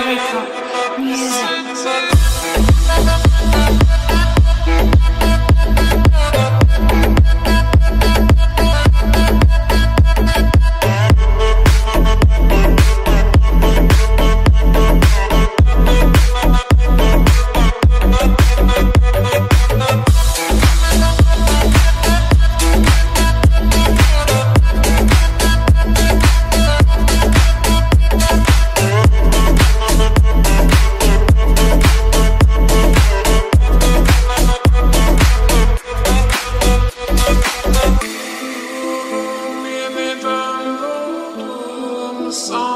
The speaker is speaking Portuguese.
realmente song.